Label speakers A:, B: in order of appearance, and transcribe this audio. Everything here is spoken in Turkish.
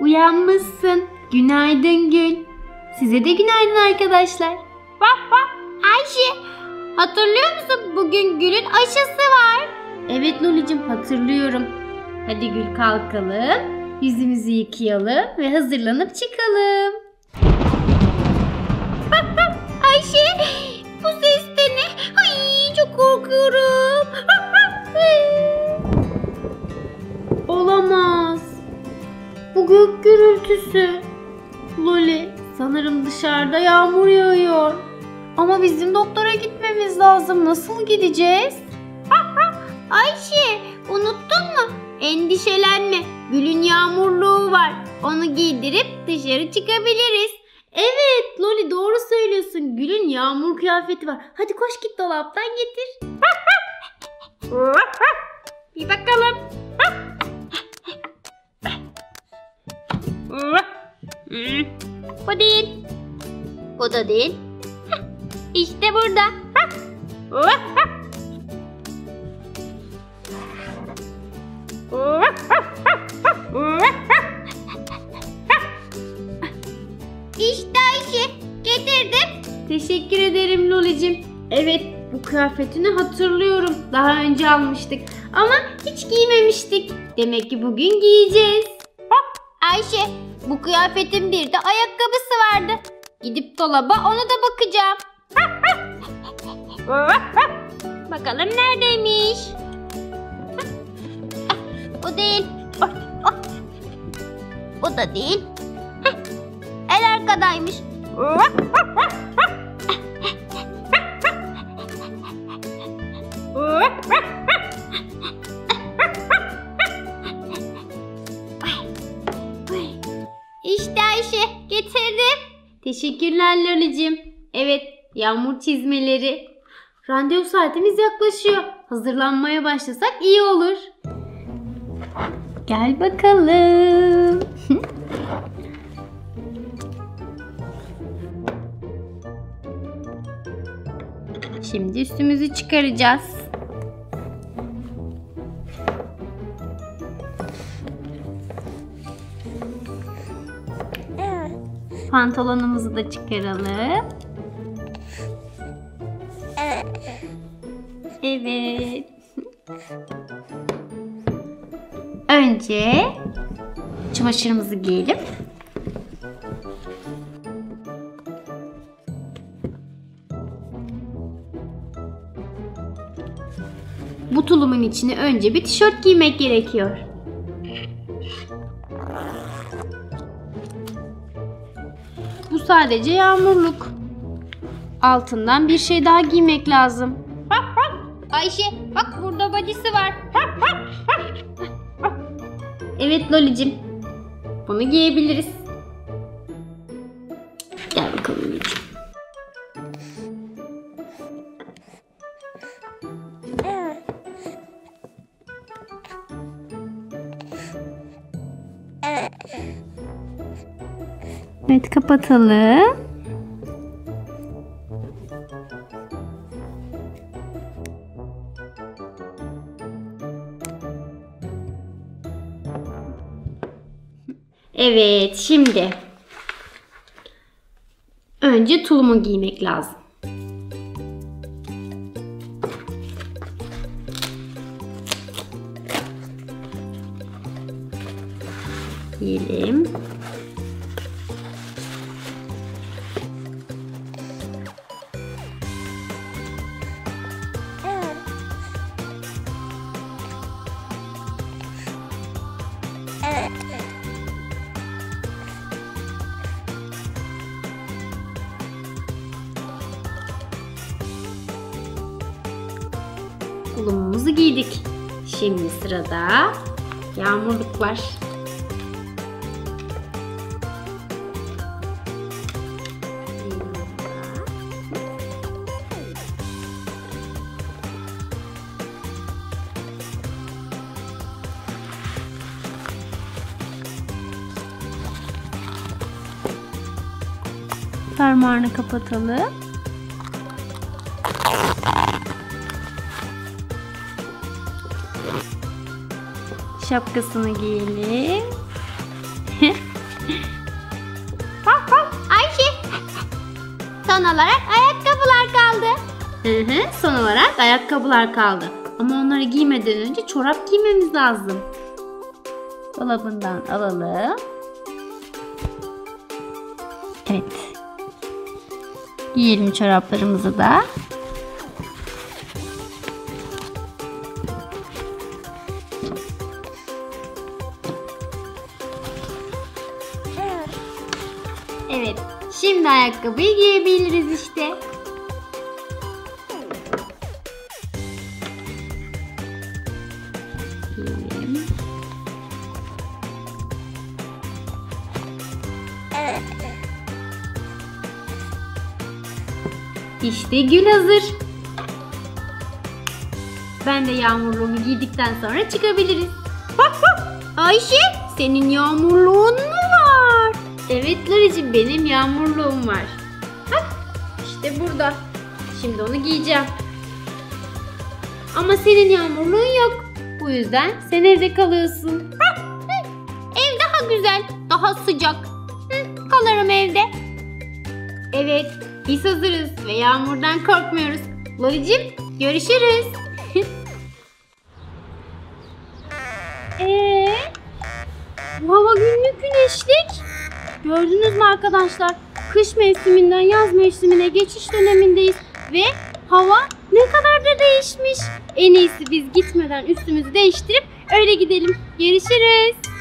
A: Uyanmışsın. Günaydın Gül. Size de günaydın arkadaşlar.
B: Bak bak Ayşe hatırlıyor musun bugün Gül'ün aşısı var.
A: Evet Lolicim hatırlıyorum. Hadi Gül kalkalım. Yüzümüzü yıkayalım ve hazırlanıp çıkalım.
B: Ayşe bu ses de ne? Ay çok korkuyorum.
A: Gök gürültüsü. Loli sanırım dışarıda yağmur yağıyor. Ama bizim doktora gitmemiz lazım. Nasıl gideceğiz?
B: Ayşe unuttun mu? Endişelenme. Gül'ün yağmurluğu var. Onu giydirip dışarı çıkabiliriz.
A: Evet Loli doğru söylüyorsun. Gül'ün yağmur kıyafeti var. Hadi koş git dolaptan getir.
B: Bir bakalım. Hmm, Bu değil. Bu da değil. İşte burada. İşte Ayşe getirdim.
A: Teşekkür ederim Lolicim. Evet bu kıyafetini hatırlıyorum. Daha önce almıştık. Ama hiç giymemiştik. Demek ki bugün giyeceğiz.
B: Ayşe bu kıyafetin bir de ayakkabısı vardı. Gidip dolaba ona da bakacağım. Bakalım neredeymiş? O değil. O da değil. El arkadaymış.
A: Teşekkürler Lolicim. Evet yağmur çizmeleri. Randevu saatimiz yaklaşıyor. Hazırlanmaya başlasak iyi olur. Gel bakalım. Şimdi üstümüzü çıkaracağız. Pantolonumuzu da çıkaralım. Evet. Önce çamaşırımızı giyelim. Bu tulumun içine önce bir tişört giymek gerekiyor. Sadece yağmurluk. Altından bir şey daha giymek lazım.
B: Ayşe bak burada bacısı var.
A: Evet Lolicim. Bunu giyebiliriz. Gel bakalım Lolicim. Evet kapatalım. Evet şimdi önce tulumu giymek lazım. Giyelim. Tulumumuzu giydik. Şimdi sırada yağmurluklar. Parmağını kapatalım. Şapkasını giyelim.
B: Ayşe. Son olarak ayakkabılar kaldı.
A: Hı hı, son olarak ayakkabılar kaldı. Ama onları giymeden önce çorap giymemiz lazım. Dolabından alalım. Evet. Giyelim çoraplarımızı da. Evet. Şimdi ayakkabıyı giyebiliriz işte. İşte gül hazır. Ben de yağmurluğumu giydikten sonra çıkabiliriz.
B: Ayşe senin yağmurluğun mu var?
A: Evet Laricim benim yağmurluğum var. Bak işte burada. Şimdi onu giyeceğim. Ama senin yağmurluğun yok. Bu yüzden sen evde kalıyorsun.
B: Ev daha güzel, daha sıcak. Hı, kalırım evde.
A: Evet biz hazırız ve yağmurdan korkmuyoruz. Laricim görüşürüz. Eee? Bu hava günlük güneşlik. Gördünüz mü arkadaşlar? Kış mevsiminden yaz mevsimine geçiş dönemindeyiz ve hava ne kadar da değişmiş. En iyisi biz gitmeden üstümüzü değiştirip öyle gidelim. Görüşürüz.